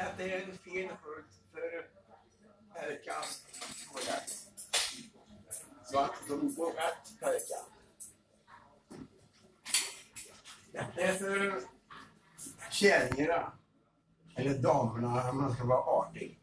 Detta är en fin skylt för pälkast. Så att de går rätt pälka. Detta är för tjejerna. Eller damerna om man ska vara artig.